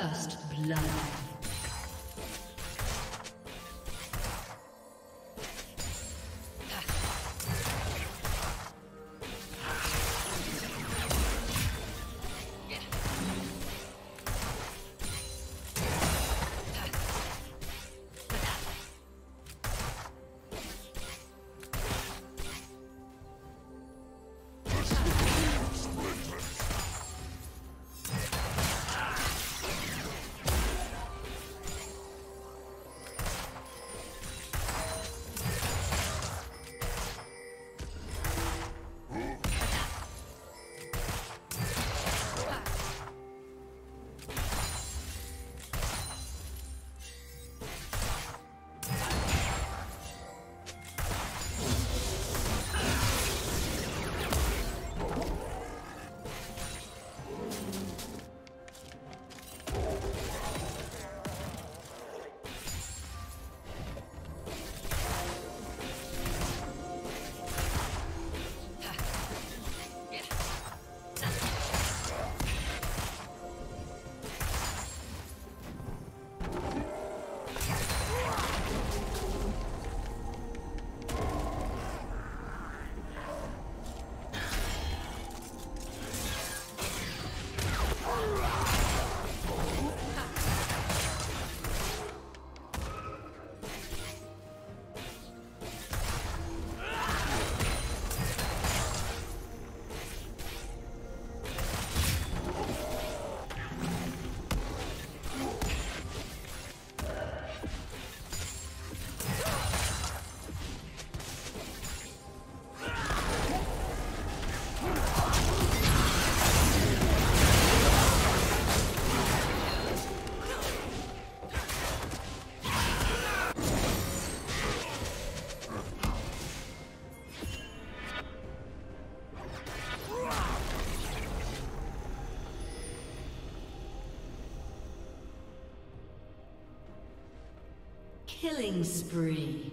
First blood. Killing spree.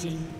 Dominating.